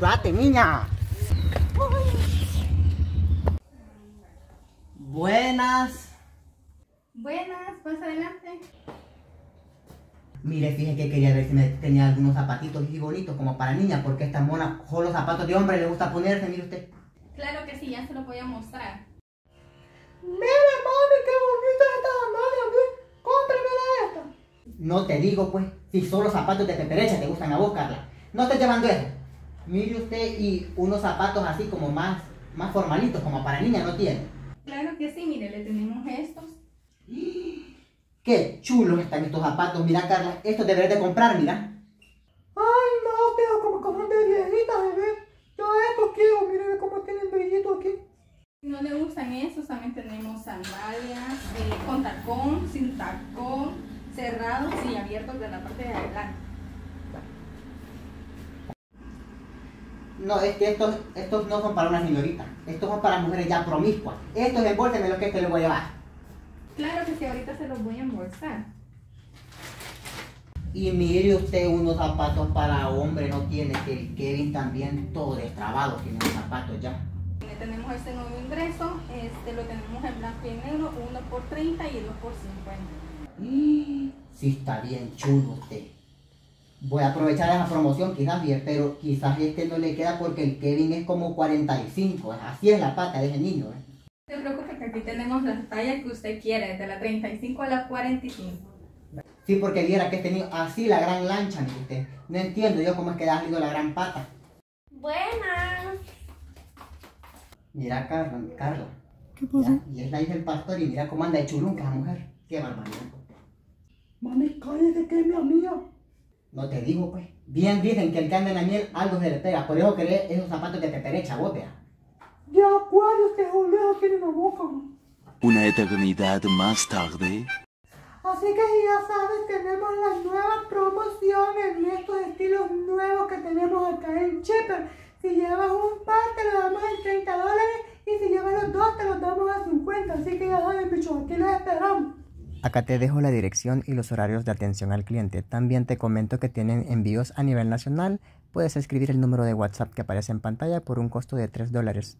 Apúrate, niña. Buenas. Buenas, pues adelante. Mire, fíjese que quería ver si me tenía algunos zapatitos así bonitos como para niña, porque esta mona, solo los zapatos de hombre le gusta ponerse, mire usted. Claro que sí, ya se lo voy a mostrar. Mire, mami, qué bonita esta sandalia, mire. Cómprame esta. No te digo, pues, si solo zapatos de peperecha te gustan a vos, Carla. No estés llevando eso. Mire usted y unos zapatos así como más, más formalitos, como para niña, no tiene. Claro que sí, mire, le tenemos estos. Qué chulos están estos zapatos, mira Carla, estos deberías de comprar, mira. Ay, no, pero como como de viejita, bebé. Yo estos quiero, mire cómo tienen brillito aquí. Si no le gustan esos, también tenemos sandalias eh, con tacón, sin tacón, cerrados y abiertos de la parte de adelante. No, es que estos, estos no son para una señorita, estos son para mujeres ya promiscuas. Estos embólsenme lo que este le voy a llevar. Claro que sí, ahorita se los voy a embolsar. Y mire usted unos zapatos para hombre, no tiene que el Kevin también todo destrabado tiene los zapatos ya. Tenemos este nuevo ingreso, este lo tenemos en blanco y negro, uno por 30 y dos por 50. Y sí está bien chulo usted. Voy a aprovechar esa promoción quizás bien, pero quizás este no le queda porque el Kevin es como 45, así es la pata de ese niño. ¿eh? No se preocupe que aquí tenemos las tallas que usted quiera, desde la 35 a la 45. Sí, porque viera que he tenido así la gran lancha, mire usted. No entiendo yo cómo es que le ha salido la gran pata. Buenas. Mira, Carla, Carla. ¿Qué pasó? Ya, Y es la hija del pastor y mira cómo anda de chulunca esa mujer. Qué barbaridad. Mami, cállate que es mi amiga. No te digo, pues. Bien dicen que el que anda en la miel algo se le pega. Por eso querés esos zapatos de peperecha, vos, vea. Ya, Acuario, este joleo tiene la boca. Una eternidad más tarde. Así que si ya sabes, tenemos las nuevas promociones y estos estilos nuevos que tenemos acá en Chipper. Si llevas un par, te lo damos en 30 dólares y si llevas los dos, te los damos a 50. Así que ya saben, bichos, aquí los esperamos. Acá te dejo la dirección y los horarios de atención al cliente. También te comento que tienen envíos a nivel nacional. Puedes escribir el número de WhatsApp que aparece en pantalla por un costo de 3 dólares.